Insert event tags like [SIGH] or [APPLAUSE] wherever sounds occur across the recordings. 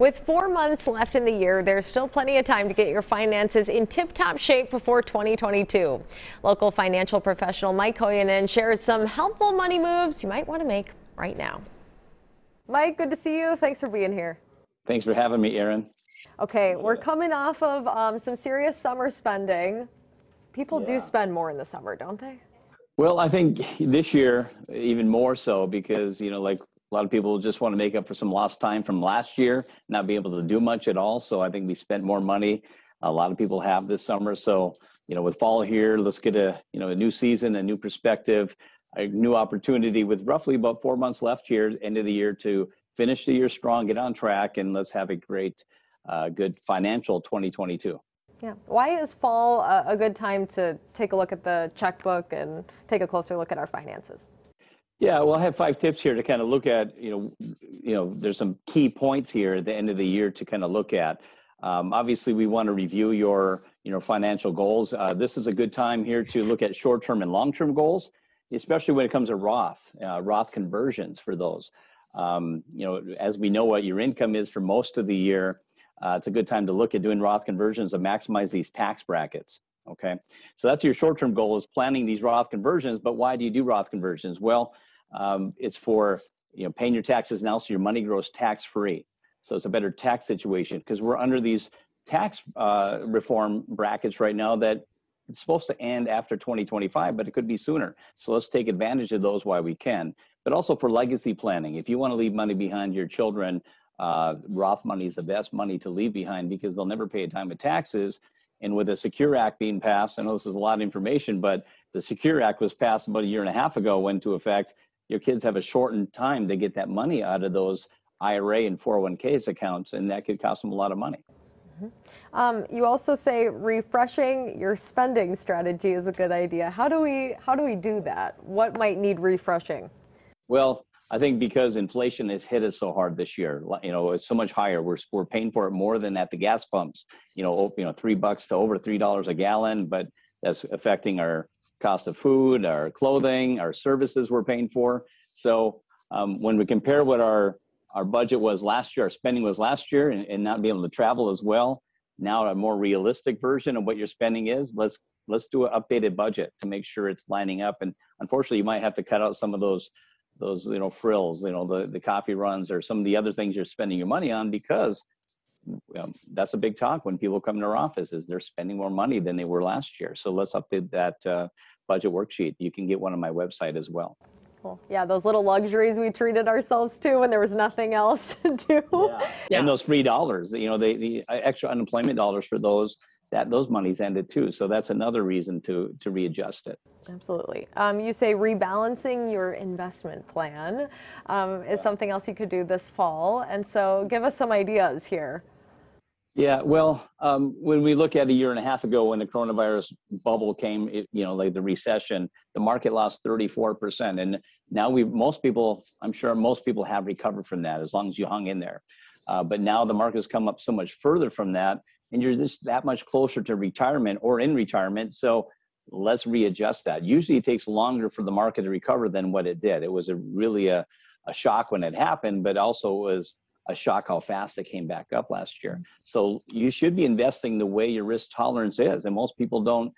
With four months left in the year, there's still plenty of time to get your finances in tip-top shape before 2022. Local financial professional Mike Kojonen shares some helpful money moves you might want to make right now. Mike, good to see you. Thanks for being here. Thanks for having me, Erin. Okay, we're coming off of um, some serious summer spending. People yeah. do spend more in the summer, don't they? Well, I think this year even more so because you know, like a lot of people just want to make up for some lost time from last year, not be able to do much at all. So I think we spent more money. A lot of people have this summer. So you know, with fall here, let's get a you know a new season, a new perspective, a new opportunity with roughly about four months left here, end of the year to finish the year strong, get on track, and let's have a great, uh, good financial 2022. Yeah. Why is fall a, a good time to take a look at the checkbook and take a closer look at our finances? Yeah, well, I have five tips here to kind of look at. You know, you know, there's some key points here at the end of the year to kind of look at. Um, obviously, we want to review your you know financial goals. Uh, this is a good time here to look at short-term and long-term goals, especially when it comes to Roth uh, Roth conversions for those. Um, you know, as we know what your income is for most of the year, uh, it's a good time to look at doing Roth conversions to maximize these tax brackets. Okay, so that's your short-term goal is planning these Roth conversions. But why do you do Roth conversions? Well, um, it's for you know paying your taxes now, so your money grows tax-free. So it's a better tax situation because we're under these tax uh, reform brackets right now that it's supposed to end after 2025, but it could be sooner. So let's take advantage of those while we can. But also for legacy planning, if you want to leave money behind your children uh, Roth money is the best money to leave behind because they'll never pay a time of taxes. And with the Secure Act being passed, I know this is a lot of information, but the Secure Act was passed about a year and a half ago, went into effect. Your kids have a shortened time to get that money out of those IRA and 401ks accounts, and that could cost them a lot of money. Mm-hmm. Um, you also say refreshing your spending strategy is a good idea. How do we how do we do that? What might need refreshing? Well, I think because inflation has hit us so hard this year, you know, it's so much higher. We're we're paying for it more than at the gas pumps. You know, you know, three bucks to over three dollars a gallon, but that's affecting our cost of food, our clothing, our services we're paying for. So um, when we compare what our our budget was last year, our spending was last year, and, and not being able to travel as well. Now a more realistic version of what your spending is. Let's let's do an updated budget to make sure it's lining up. And unfortunately, you might have to cut out some of those those you know frills you know the the coffee runs or some of the other things you're spending your money on because um, that's a big talk when people come to our office is they're spending more money than they were last year. So let's update that uh, budget worksheet. You can get one on my website as well Cool. Yeah, those little luxuries we treated ourselves to when there was nothing else [LAUGHS] to do. Yeah. yeah. And those free dollars, you know, the, the extra unemployment dollars for those, that those monies ended too. So that's another reason to to readjust it. Absolutely. Um, you say rebalancing your investment plan um, is yeah. something else you could do this fall. And so give us some ideas here. Yeah, well, um, when we look at a year and a half ago when the coronavirus bubble came, it, you know, like the recession, the market lost 34%. And now we, most people, I'm sure most people have recovered from that as long as you hung in there. Uh, but now the market's come up so much further from that, and you're just that much closer to retirement or in retirement. So let's readjust that. Usually it takes longer for the market to recover than what it did. It was a really a, a shock when it happened, but also was a shock how fast it came back up last year. So you should be investing the way your risk tolerance is, and most people don't.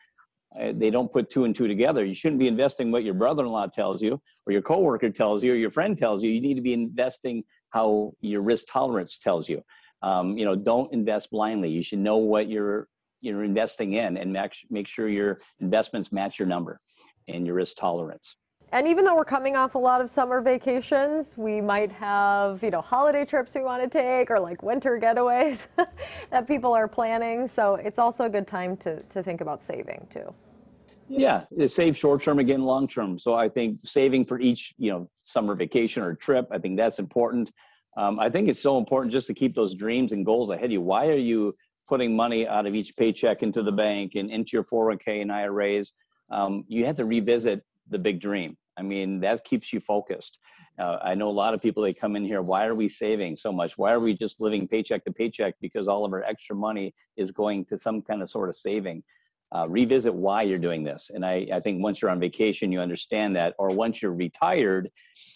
Uh, they don't put two and two together. You shouldn't be investing what your brother-in-law tells you, or your coworker tells you, or your friend tells you. You need to be investing how your risk tolerance tells you. Um, you know, don't invest blindly. You should know what you're you're investing in, and make make sure your investments match your number and your risk tolerance. And even though we're coming off a lot of summer vacations, we might have, you know, holiday trips we want to take or like winter getaways [LAUGHS] that people are planning. So it's also a good time to, to think about saving too. Yeah, save short term again, long term. So I think saving for each, you know, summer vacation or trip, I think that's important. Um, I think it's so important just to keep those dreams and goals ahead of you. Why are you putting money out of each paycheck into the bank and into your 401k and IRAs? Um, you have to revisit the big dream. I mean, that keeps you focused. Uh, I know a lot of people, they come in here, why are we saving so much? Why are we just living paycheck to paycheck? Because all of our extra money is going to some kind of sort of saving. Uh, revisit why you're doing this. And I, I think once you're on vacation, you understand that, or once you're retired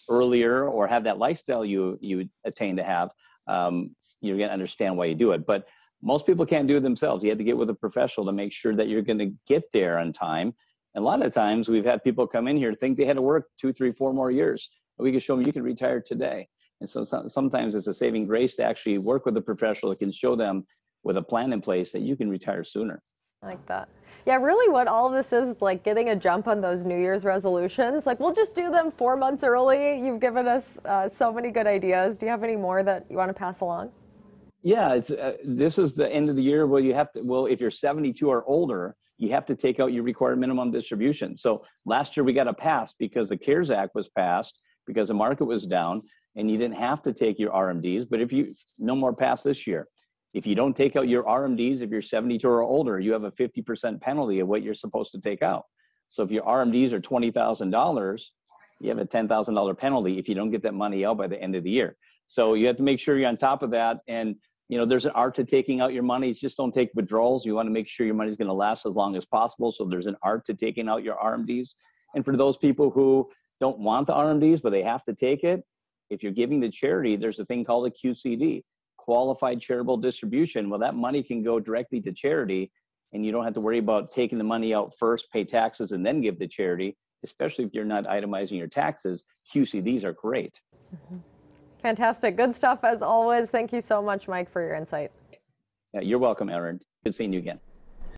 earlier or have that lifestyle you, you attain to have, um, you're going to understand why you do it. But most people can't do it themselves. You have to get with a professional to make sure that you're going to get there on time. And a lot of times we've had people come in here think they had to work two, three, four more years. We can show them you can retire today. And so sometimes it's a saving grace to actually work with a professional that can show them with a plan in place that you can retire sooner. I like that. Yeah, really what all this is like getting a jump on those New Year's resolutions. Like we'll just do them four months early. You've given us uh, so many good ideas. Do you have any more that you want to pass along? Yeah, uh, this is the end of the year. Well, you have to, well, if you're 72 or older, you have to take out your required minimum distribution. So last year we got a pass because the CARES Act was passed because the market was down and you didn't have to take your RMDs. But if you, no more pass this year. If you don't take out your RMDs, if you're 72 or older, you have a 50% penalty of what you're supposed to take out. So if your RMDs are $20,000, you have a $10,000 penalty if you don't get that money out by the end of the year. So you have to make sure you're on top of that. And you know, there's an art to taking out your money. Just don't take withdrawals. You want to make sure your money's going to last as long as possible. So there's an art to taking out your RMDs. And for those people who don't want the RMDs, but they have to take it, if you're giving to charity, there's a thing called a QCD qualified charitable distribution, well, that money can go directly to charity and you don't have to worry about taking the money out first, pay taxes, and then give to charity, especially if you're not itemizing your taxes. QCDs are great. Mm-hmm. Fantastic. Good stuff as always. Thank you so much, Mike, for your insight. Yeah, you're welcome, Erin. Good seeing you again.